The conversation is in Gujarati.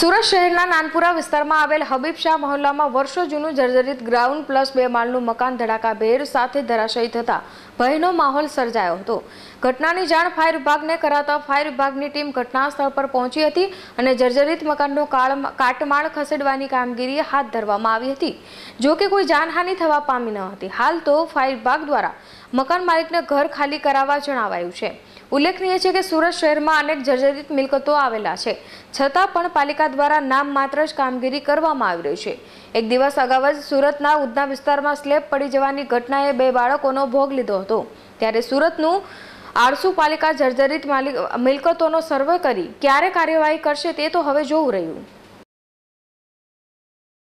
સુરત શહેરના નાનપુરા વિસ્તારમાં આવેલ હબીબ શાહ મહોલ્લામાં વર્ષો જૂનું જર્જરિત ગ્રાઉન્ડ પ્લસ બે માળનું મકાન ધડાકાભેર સાથે ધરાશયી થતા ભયનો માહોલ સર્જાયો હતો. ઘટનાની જાણ ફાયર વિભાગને કરાતા ફાયર વિભાગની ટીમ ઘટના સ્થળ પર પહોંચી હતી અને જર્જરિત મકાનનો કાટમાળ ખસેડવાની કામગીરી હાથ ધરવામાં આવી હતી. જો કે કોઈ જાનહાનિ થવા પામી ન હતી. હાલ તો ફાયર વિભાગ દ્વારા મકાન માલિકને ઘર ખાલી કરાવવા જણાવાયું છે. ઉલ્લેખનીય છે કે સુરત શહેરમાં અનેક જર્જરિત મિલકતો આવેલા છે. છતાં પણ પાલિકા દ્વારા નામ માત્ર જ કામગીરી કરવામાં આવી રહી છે. એક દિવસ અગાઉ જ સુરતના ઉધના વિસ્તારમાં સ્લેબ પડી જવાની ઘટનાએ બે બાળકોનો ભોગ લીધો હતો. ત્યારે સુરતનું આરસુ પાલિકા જર્જરિત માલિક મિલકતોનો સર્વે કરી ક્યારે કાર્યવાહી કરશે તે તો હવે જોવું રહ્યું.